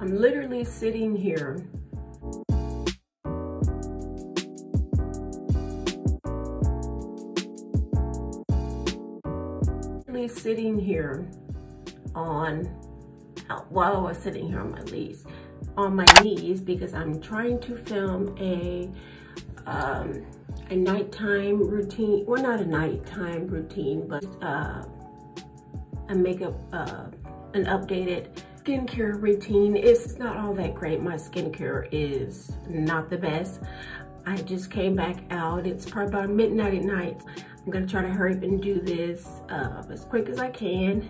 I'm literally sitting here. Literally sitting here on while I was sitting here on my knees on my knees because I'm trying to film a um, a nighttime routine well not a nighttime routine but uh, a makeup uh, an updated skincare routine. It's not all that great. My skincare is not the best. I just came back out. It's probably about midnight at night. I'm gonna try to hurry up and do this uh, as quick as I can,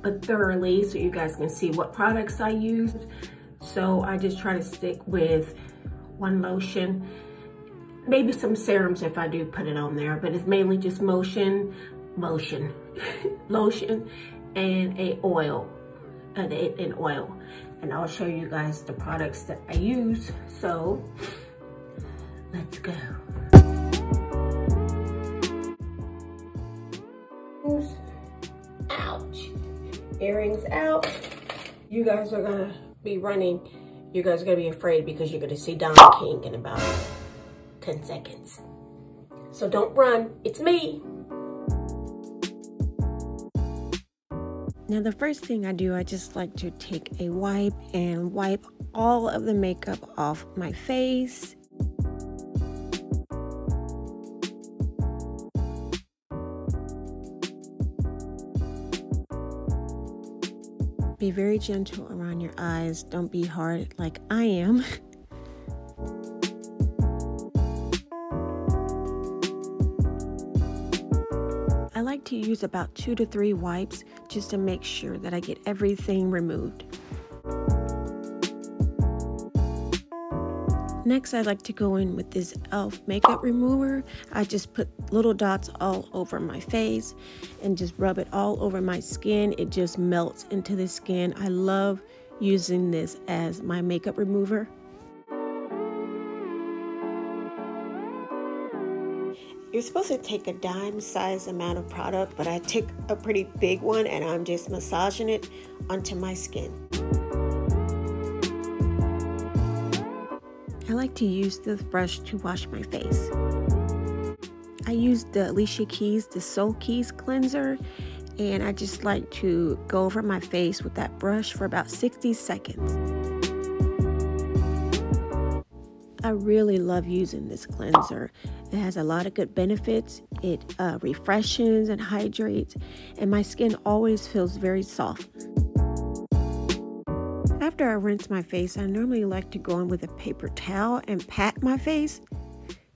but thoroughly so you guys can see what products I used. So I just try to stick with one lotion, maybe some serums if I do put it on there, but it's mainly just motion, motion, lotion, and a oil and it in oil. And I'll show you guys the products that I use. So let's go. Ouch. Earrings out. You guys are gonna be running. You guys are gonna be afraid because you're gonna see Don King in about 10 seconds. So don't run, it's me. Now the first thing I do, I just like to take a wipe and wipe all of the makeup off my face. Be very gentle around your eyes. Don't be hard like I am. like to use about two to three wipes just to make sure that I get everything removed. Next, I like to go in with this e.l.f. makeup remover. I just put little dots all over my face and just rub it all over my skin. It just melts into the skin. I love using this as my makeup remover. You're supposed to take a dime size amount of product, but I take a pretty big one and I'm just massaging it onto my skin. I like to use this brush to wash my face. I use the Alicia Keys, the Soul Keys cleanser, and I just like to go over my face with that brush for about 60 seconds. I really love using this cleanser. It has a lot of good benefits. It uh, refreshes and hydrates, and my skin always feels very soft. After I rinse my face, I normally like to go in with a paper towel and pat my face.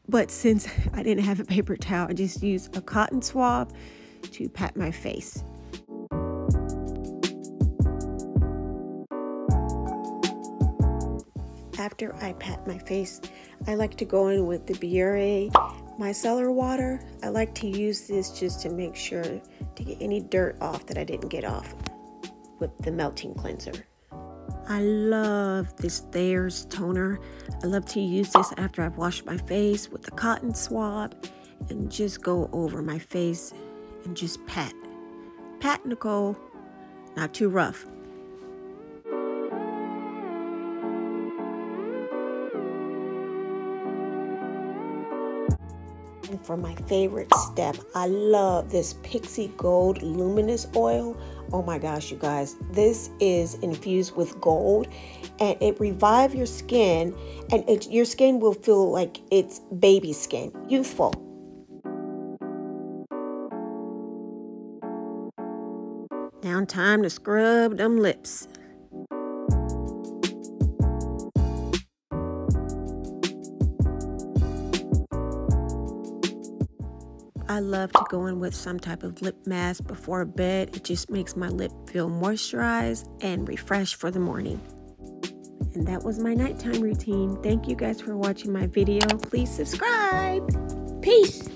But since I didn't have a paper towel, I just used a cotton swab to pat my face. After I pat my face, I like to go in with the Biore micellar water. I like to use this just to make sure to get any dirt off that I didn't get off with the melting cleanser. I love this Thayer's toner. I love to use this after I've washed my face with a cotton swab and just go over my face and just pat. Pat, Nicole. Not too rough. For my favorite step, I love this Pixi Gold Luminous Oil. Oh my gosh, you guys, this is infused with gold and it revives your skin and it, your skin will feel like it's baby skin, youthful. Now time to scrub them lips. I love to go in with some type of lip mask before bed. It just makes my lip feel moisturized and refreshed for the morning. And that was my nighttime routine. Thank you guys for watching my video. Please subscribe. Peace.